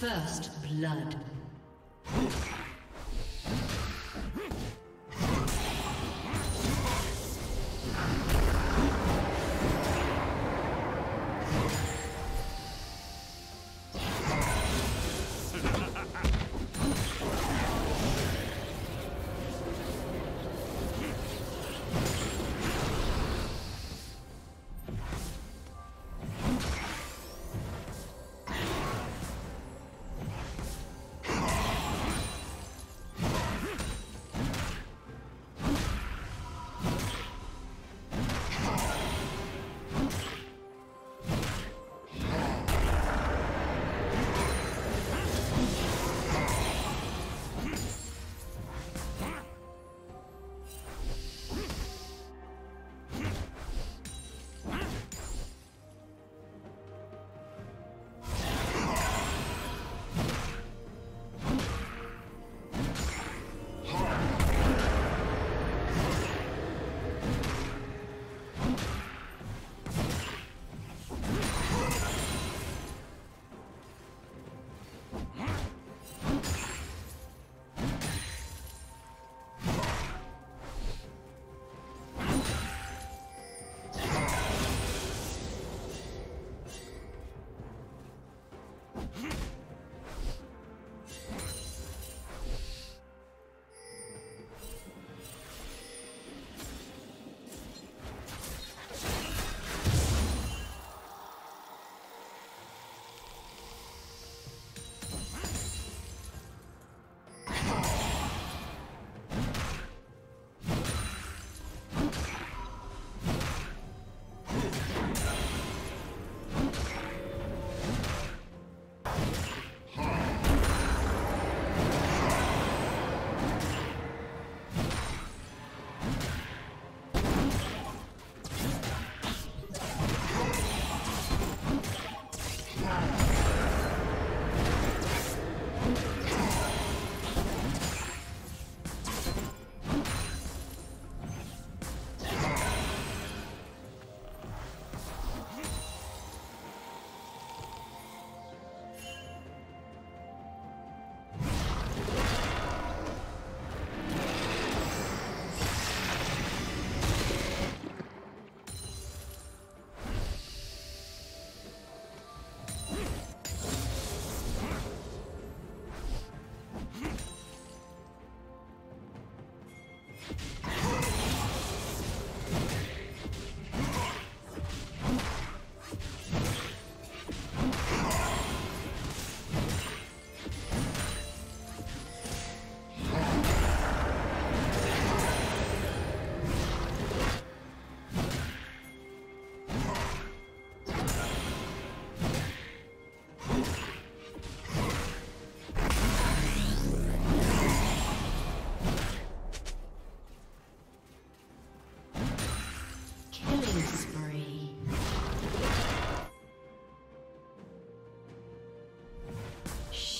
First blood.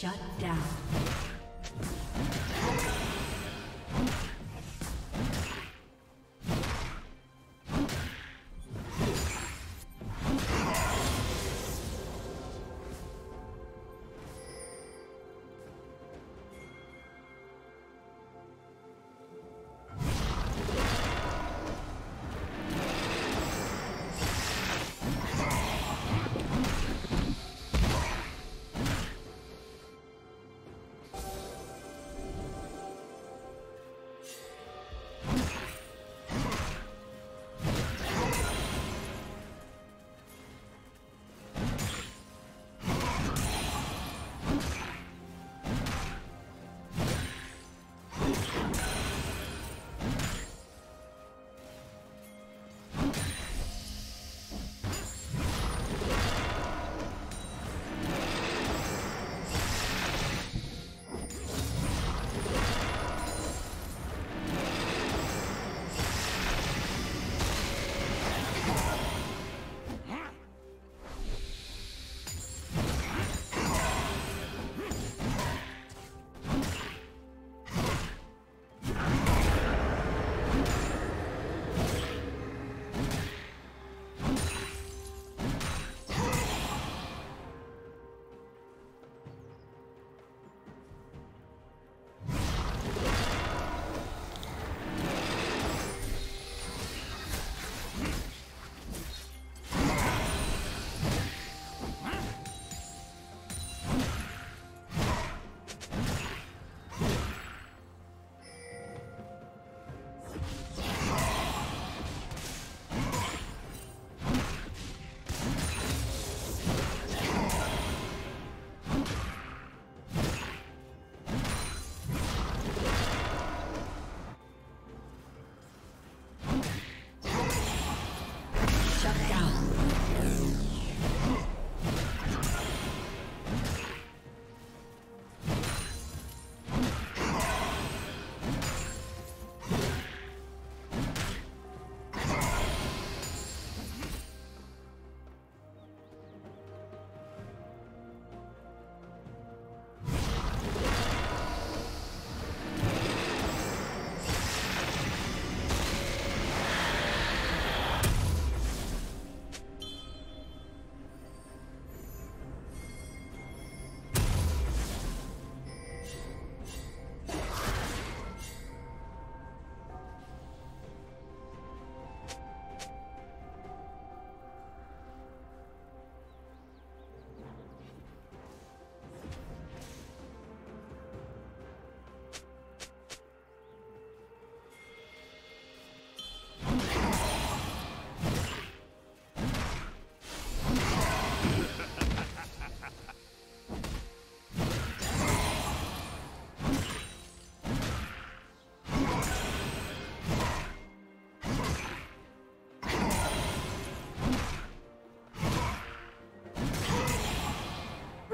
Shut down.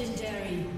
Legendary.